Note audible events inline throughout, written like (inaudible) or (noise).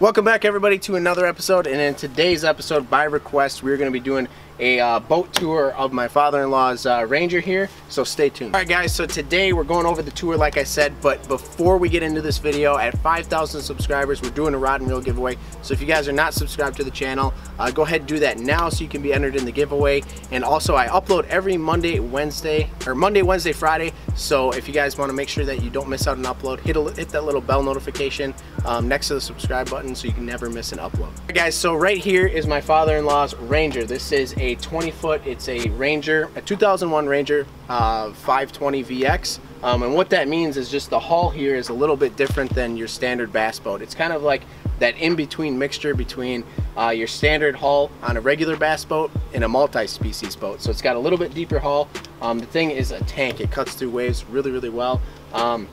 Welcome back everybody to another episode. And in today's episode by request we're going to be doing a uh, boat tour of my father-in-law's uh, Ranger here, so stay tuned. Alright guys, so today we're going over the tour like I said, but before we get into this video, at 5,000 subscribers, we're doing a rod and reel giveaway. So if you guys are not subscribed to the channel, uh, go ahead and do that now so you can be entered in the giveaway. And also I upload every Monday, Wednesday, or Monday, Wednesday, Friday. So if you guys want to make sure that you don't miss out an upload, hit, a, hit that little bell notification um, next to the subscribe button so you can never miss an upload. Right, guys, so right here is my father-in-law's Ranger. This is a 20 foot. It's a Ranger, a 2001 Ranger uh, 520 VX. Um, and what that means is just the hull here is a little bit different than your standard bass boat. It's kind of like that in-between mixture between uh, your standard hull on a regular bass boat and a multi-species boat. So it's got a little bit deeper hull. Um, the thing is a tank. It cuts through waves really, really well. Um,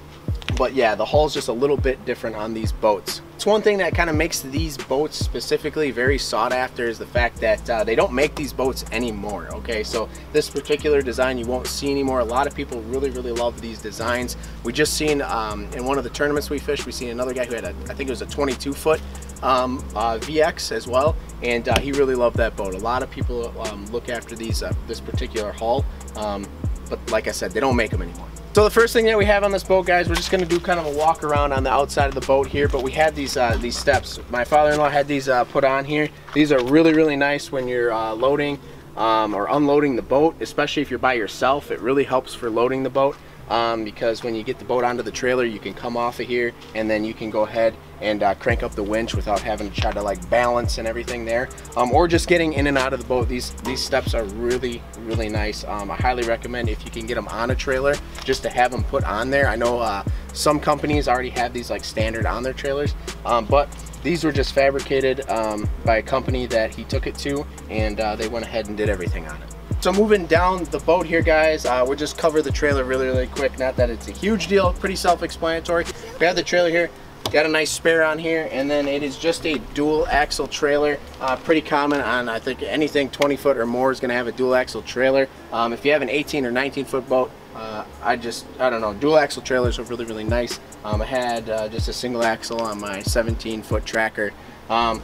but yeah, the hull's just a little bit different on these boats. It's one thing that kind of makes these boats specifically very sought after is the fact that uh, they don't make these boats anymore, okay? So this particular design you won't see anymore. A lot of people really, really love these designs. We just seen um, in one of the tournaments we fished, we seen another guy who had, a, I think it was a 22 foot um, uh, VX as well, and uh, he really loved that boat. A lot of people um, look after these uh, this particular hull, um, but like I said, they don't make them anymore. So the first thing that we have on this boat, guys, we're just gonna do kind of a walk around on the outside of the boat here, but we had these uh, these steps. My father-in-law had these uh, put on here. These are really, really nice when you're uh, loading um, or unloading the boat, especially if you're by yourself. It really helps for loading the boat um, because when you get the boat onto the trailer you can come off of here and then you can go ahead and uh, crank up the winch without having to try to like balance and everything there. Um, or just getting in and out of the boat. These these steps are really really nice. Um, I highly recommend if you can get them on a trailer just to have them put on there. I know uh, some companies already have these like standard on their trailers. Um, but these were just fabricated um, by a company that he took it to and uh, they went ahead and did everything on it so moving down the boat here, guys, uh, we'll just cover the trailer really, really quick. Not that it's a huge deal, pretty self-explanatory. We have the trailer here, got a nice spare on here, and then it is just a dual axle trailer. Uh, pretty common on, I think, anything 20 foot or more is gonna have a dual axle trailer. Um, if you have an 18 or 19 foot boat, uh, I just, I don't know, dual axle trailers are really, really nice. Um, I had uh, just a single axle on my 17 foot tracker. Um,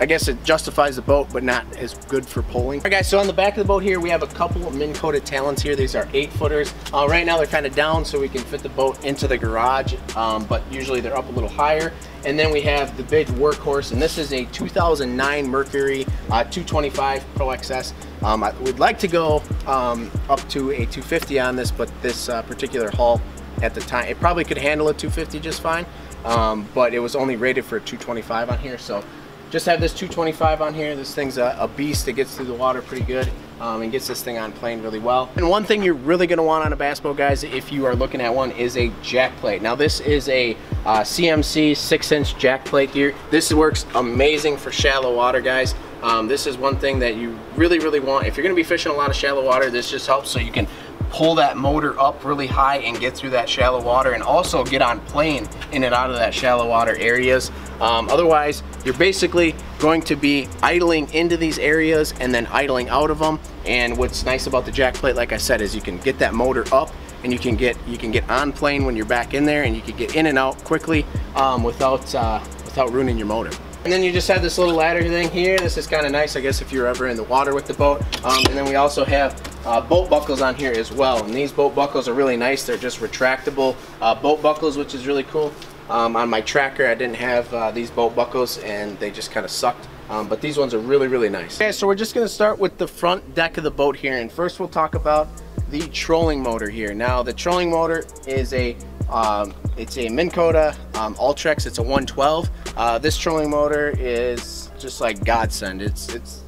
I guess it justifies the boat, but not as good for pulling. All right, guys, so on the back of the boat here, we have a couple of Minn Kota talons here. These are eight footers. Uh, right now, they're kind of down so we can fit the boat into the garage, um, but usually they're up a little higher. And then we have the big workhorse, and this is a 2009 Mercury uh, 225 Pro XS. Um, I would like to go um, up to a 250 on this, but this uh, particular hull at the time, it probably could handle a 250 just fine, um, but it was only rated for a 225 on here, so just have this 225 on here. This thing's a, a beast. It gets through the water pretty good um, and gets this thing on plane really well. And one thing you're really gonna want on a bass boat, guys, if you are looking at one, is a jack plate. Now this is a uh, CMC six inch jack plate here. This works amazing for shallow water, guys. Um, this is one thing that you really, really want. If you're gonna be fishing a lot of shallow water, this just helps so you can pull that motor up really high and get through that shallow water and also get on plane in and out of that shallow water areas. Um, otherwise, you're basically going to be idling into these areas and then idling out of them. And what's nice about the jack plate, like I said, is you can get that motor up and you can get you can get on plane when you're back in there and you can get in and out quickly um, without uh, without ruining your motor. And then you just have this little ladder thing here. This is kind of nice, I guess, if you're ever in the water with the boat. Um, and then we also have uh, boat buckles on here as well. And these boat buckles are really nice. They're just retractable uh, boat buckles, which is really cool. Um, on my tracker, I didn't have uh, these boat buckles and they just kind of sucked. Um, but these ones are really, really nice. Okay, so we're just gonna start with the front deck of the boat here. And first we'll talk about the trolling motor here. Now the trolling motor is a um, it's a Minn Kota um, Ultrex. It's a 112. Uh, this trolling motor is just like godsend. It's it's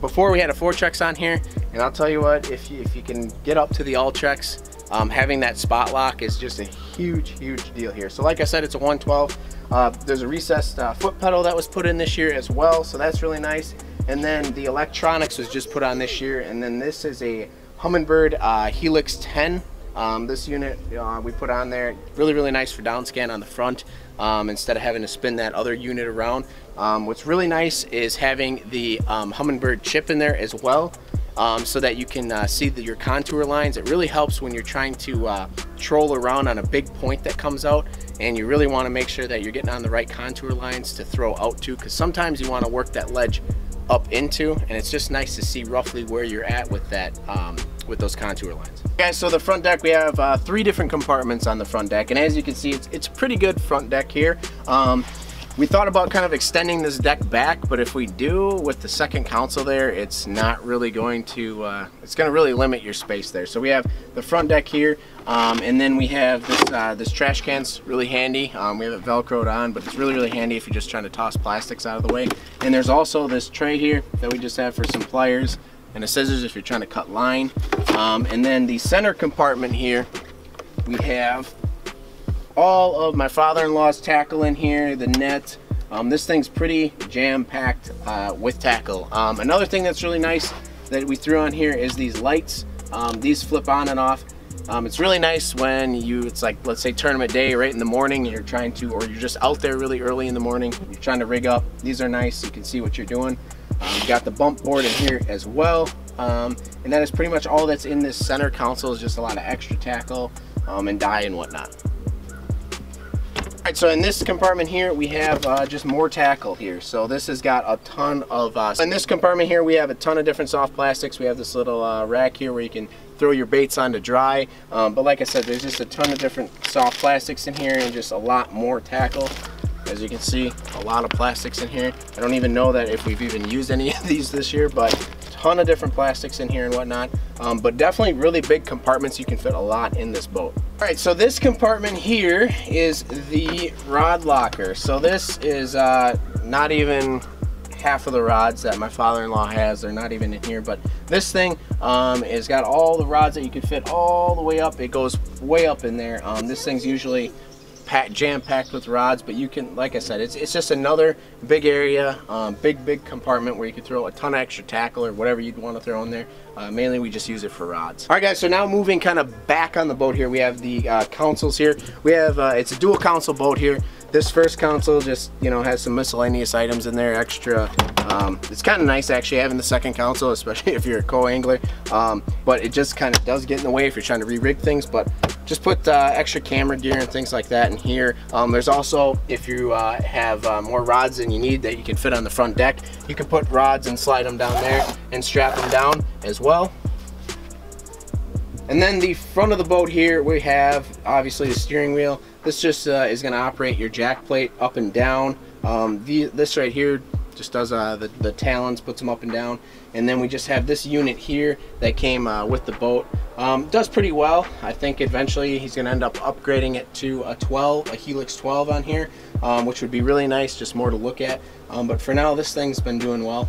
before we had a Fortrex on here, and I'll tell you what, if you, if you can get up to the Ultrex, um, having that spot lock is just a huge, huge deal here. So like I said, it's a 112. Uh, there's a recessed uh, foot pedal that was put in this year as well, so that's really nice. And then the electronics was just put on this year, and then this is a Humminbird uh, Helix 10 um, this unit uh, we put on there, really, really nice for down scan on the front um, instead of having to spin that other unit around. Um, what's really nice is having the um, Humminbird chip in there as well um, so that you can uh, see the, your contour lines. It really helps when you're trying to uh, troll around on a big point that comes out and you really want to make sure that you're getting on the right contour lines to throw out to because sometimes you want to work that ledge up into and it's just nice to see roughly where you're at with that um, with those contour lines. Guys, so the front deck, we have uh, three different compartments on the front deck and as you can see it's, it's pretty good front deck here. Um, we thought about kind of extending this deck back, but if we do with the second console there, it's not really going to, uh, it's going to really limit your space there. So we have the front deck here, um, and then we have this, uh, this trash can's really handy. Um, we have it Velcroed on, but it's really, really handy if you're just trying to toss plastics out of the way. And there's also this tray here that we just have for some pliers and a scissors if you're trying to cut line. Um, and then the center compartment here, we have all of my father-in-law's tackle in here, the net. Um, this thing's pretty jam-packed uh, with tackle. Um, another thing that's really nice that we threw on here is these lights. Um, these flip on and off. Um, it's really nice when you, it's like, let's say tournament day right in the morning, you're trying to, or you're just out there really early in the morning, you're trying to rig up. These are nice, you can see what you're doing. Um, got the bump board in here as well. Um, and that is pretty much all that's in this center console is just a lot of extra tackle um, and die and whatnot. Alright, so in this compartment here, we have uh, just more tackle here. So this has got a ton of, uh, in this compartment here, we have a ton of different soft plastics. We have this little uh, rack here where you can throw your baits on to dry. Um, but like I said, there's just a ton of different soft plastics in here and just a lot more tackle. As you can see, a lot of plastics in here. I don't even know that if we've even used any of (laughs) these this year, but ton of different plastics in here and whatnot. Um, but definitely really big compartments. You can fit a lot in this boat. All right, so this compartment here is the rod locker. So this is uh, not even half of the rods that my father-in-law has. They're not even in here, but this thing um, has got all the rods that you can fit all the way up. It goes way up in there. Um, this thing's usually jam-packed with rods, but you can, like I said, it's, it's just another big area, um, big, big compartment where you can throw a ton of extra tackle or whatever you'd want to throw in there. Uh, mainly we just use it for rods. All right guys, so now moving kind of back on the boat here, we have the uh, consoles here. We have, uh, it's a dual console boat here. This first console just, you know, has some miscellaneous items in there, extra. Um, it's kind of nice actually having the second console, (laughs) especially if you're a co-angler. Um, but it just kind of does get in the way if you're trying to re-rig things. But just put uh, extra camera gear and things like that in here. Um, there's also, if you uh, have uh, more rods than you need that you can fit on the front deck, you can put rods and slide them down there and strap them down as well. And then the front of the boat here, we have obviously the steering wheel. This just uh, is going to operate your jack plate up and down. Um, the, this right here just does uh, the, the talons, puts them up and down. And then we just have this unit here that came uh, with the boat. Um, does pretty well. I think eventually he's going to end up upgrading it to a 12, a Helix 12 on here, um, which would be really nice, just more to look at. Um, but for now, this thing's been doing well.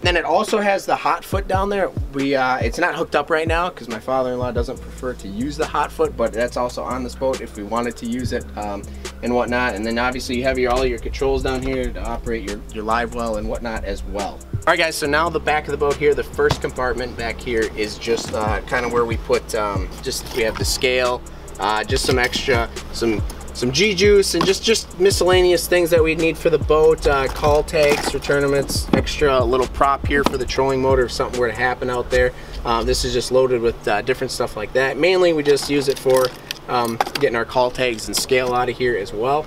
Then it also has the hot foot down there. We uh, It's not hooked up right now because my father-in-law doesn't prefer to use the hot foot, but that's also on this boat if we wanted to use it um, and whatnot. And then obviously you have your, all your controls down here to operate your, your live well and whatnot as well. All right guys, so now the back of the boat here, the first compartment back here is just uh, kind of where we put, um, just we have the scale, uh, just some extra, some some G-Juice and just, just miscellaneous things that we need for the boat, uh, cull tags for tournaments, extra little prop here for the trolling motor if something were to happen out there. Um, this is just loaded with uh, different stuff like that. Mainly we just use it for um, getting our cull tags and scale out of here as well.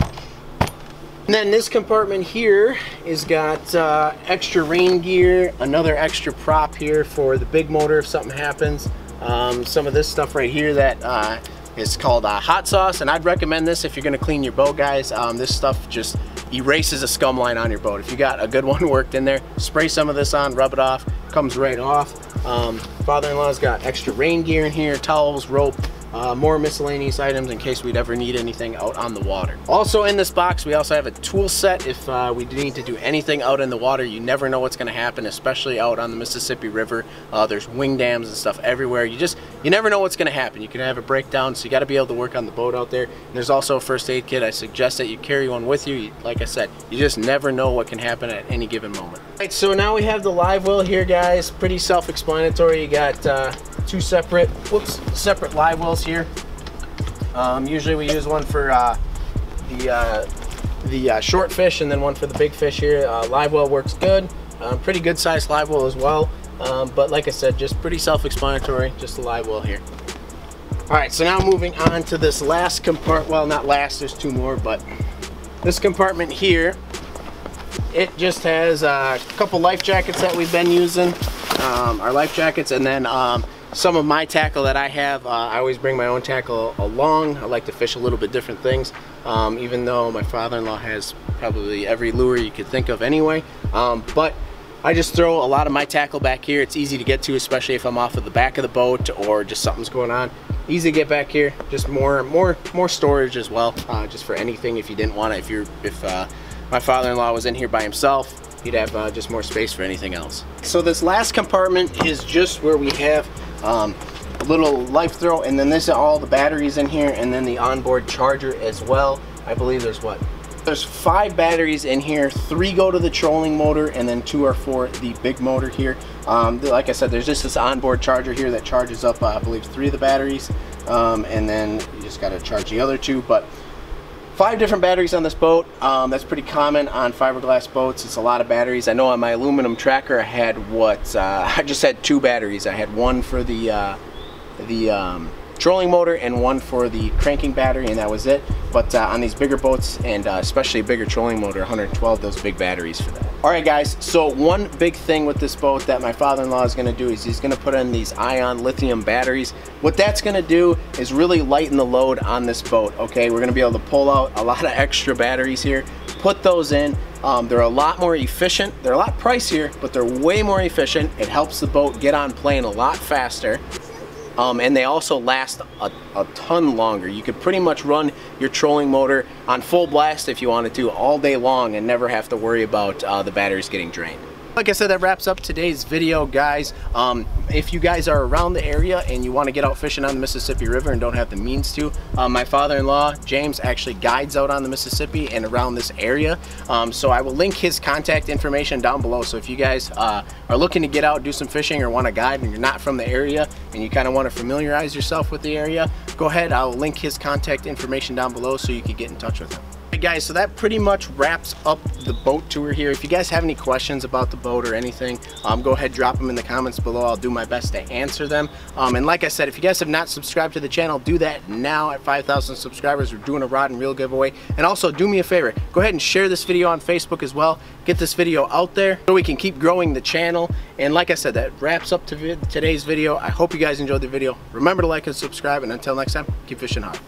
And then this compartment here is got uh, extra rain gear, another extra prop here for the big motor if something happens. Um, some of this stuff right here that uh, it's called uh, hot sauce, and I'd recommend this if you're gonna clean your boat, guys. Um, this stuff just erases a scum line on your boat. If you got a good (laughs) one worked in there, spray some of this on, rub it off, comes right off. Um, Father-in-law's got extra rain gear in here, towels, rope, uh, more miscellaneous items in case we'd ever need anything out on the water. Also in this box, we also have a tool set if uh, we need to do anything out in the water. You never know what's gonna happen, especially out on the Mississippi River. Uh, there's wing dams and stuff everywhere. You just, you never know what's gonna happen. You can have a breakdown, so you gotta be able to work on the boat out there. And there's also a first aid kit. I suggest that you carry one with you. Like I said, you just never know what can happen at any given moment. All right, so now we have the live well here, guys. Pretty self-explanatory. You got uh, two separate, whoops, separate live wells here. Um, usually we use one for uh, the uh, the uh, short fish and then one for the big fish here. Uh, live well works good. Um, pretty good sized live well as well. Um, but like I said, just pretty self-explanatory, just a live well here. All right, so now moving on to this last compartment. Well, not last, there's two more, but this compartment here, it just has a couple life jackets that we've been using, um, our life jackets, and then um, some of my tackle that I have. Uh, I always bring my own tackle along. I like to fish a little bit different things, um, even though my father-in-law has probably every lure you could think of anyway. Um, but I just throw a lot of my tackle back here. It's easy to get to, especially if I'm off of the back of the boat or just something's going on easy to get back here just more more more storage as well uh, just for anything if you didn't want it if you're if uh, my father-in-law was in here by himself he'd have uh, just more space for anything else so this last compartment is just where we have um, a little life throw and then this is all the batteries in here and then the onboard charger as well I believe there's what there's five batteries in here. Three go to the trolling motor and then two are for the big motor here. Um, like I said, there's just this onboard charger here that charges up, uh, I believe, three of the batteries. Um, and then you just got to charge the other two. But five different batteries on this boat. Um, that's pretty common on fiberglass boats. It's a lot of batteries. I know on my aluminum tracker I had what, uh, (laughs) I just had two batteries. I had one for the, uh, the um, trolling motor and one for the cranking battery and that was it. But uh, on these bigger boats and uh, especially a bigger trolling motor, 112, those big batteries for that. All right guys, so one big thing with this boat that my father-in-law is gonna do is he's gonna put in these ion lithium batteries. What that's gonna do is really lighten the load on this boat, okay? We're gonna be able to pull out a lot of (laughs) extra batteries here, put those in. Um, they're a lot more efficient. They're a lot pricier, but they're way more efficient. It helps the boat get on plane a lot faster. Um, and they also last a, a, ton longer. You could pretty much run your trolling motor on full blast if you wanted to all day long and never have to worry about uh, the batteries getting drained. Like I said, that wraps up today's video, guys. Um, if you guys are around the area and you want to get out fishing on the Mississippi River and don't have the means to, um, my father-in-law, James, actually guides out on the Mississippi and around this area. Um, so I will link his contact information down below. So if you guys uh, are looking to get out, do some fishing or want a guide and you're not from the area and you kind of want to familiarize yourself with the area, go ahead. I'll link his contact information down below so you can get in touch with him guys, so that pretty much wraps up the boat tour here. If you guys have any questions about the boat or anything, um, go ahead, drop them in the comments below. I'll do my best to answer them. Um, and like I said, if you guys have not subscribed to the channel, do that now at 5,000 subscribers. We're doing a rod and reel giveaway. And also do me a favor, go ahead and share this video on Facebook as well. Get this video out there so we can keep growing the channel. And like I said, that wraps up to today's video. I hope you guys enjoyed the video. Remember to like and subscribe. And until next time, keep fishing hard.